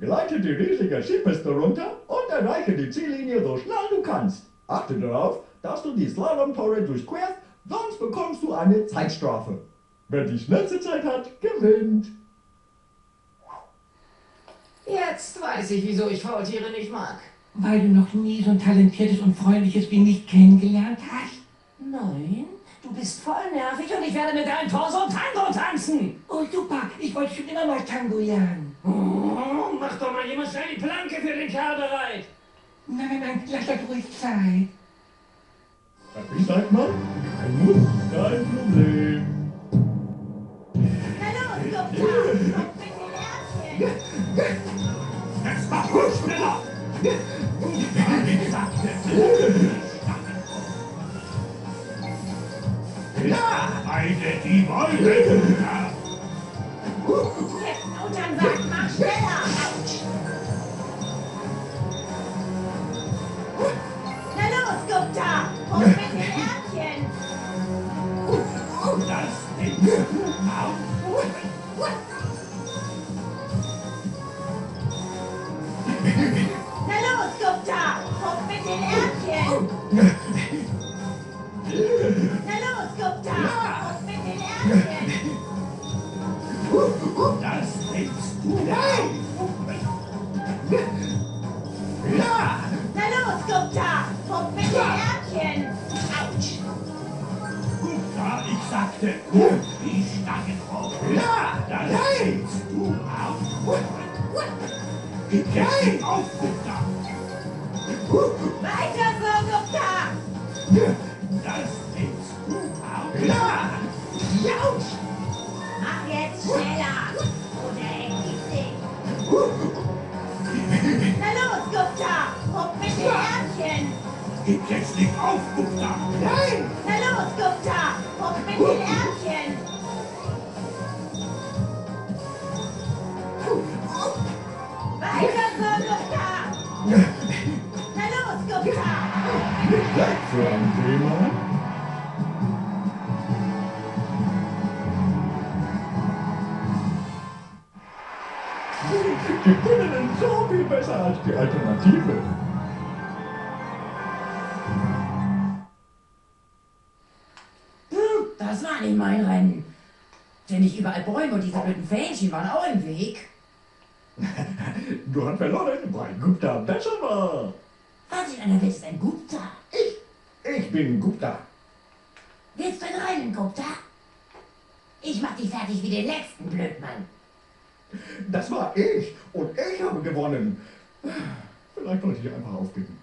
Gleite die riesige Skipiste runter und erreiche die Ziellinie so schnell du kannst. Achte darauf, dass du die Slalom-Tore durchquerst, sonst bekommst du eine Zeitstrafe. Wer die schnellste Zeit hat, gewinnt. Jetzt weiß ich, wieso ich Faultiere nicht mag. Weil du noch nie so ein talentiertes und freundliches wie mich kennengelernt hast? Nein, du bist voll nervig und ich werde mit deinem Torso Tango tanzen. Oh super, ich wollte schon immer mal Tango lernen. Oh, mach doch mal jemand schnell die Planke für den Kerl bereit. Nein, nein, nein, lass euch ruhig Zeit. Happy seid mal? Kein Mut, kein Problem. Los, Doktor! Jetzt mach ruhig schneller! Ja, beide die wollen! Kommt mit den Ärmchen! Das auf. Na los, Gupta! Kommt mit den Ärmchen! Na los, Gupta! Kommt mit den Ärmchen! Das nimmst du auf. Ja! Autsch! gut, da ich sagte, gut, die Stangen hoch. Ja, das nimmst du auf. Jetzt auf, Butter. Weiter so, Gupta! Das nimmst du auf. Ja, Jautsch. Mach jetzt schneller! Oder ergib dich! Na los, Gupta! Kommt mit den Ärmchen! Gib jetzt nicht auf, Butter. Nein. Na los, Gupta! Kommt mit den Ärmchen! Weiter so, Gupta! Na los, Gupta! Leicht für ein Thema. Die Kundinnen so viel besser als die Alternative. Das war nicht mein Rennen. Denn nicht überall Bäume und diese blöden Fähnchen waren auch im Weg. Du hast verloren, weil Gupta besser war. Was in einer Welt ist ein Gupta? Ich, ich bin Gupta. Willst du ein Rennen, Gupta? Ich mach dich fertig wie den letzten Blödmann. Das war ich und ich habe gewonnen. Vielleicht sollte ich einfach aufgeben.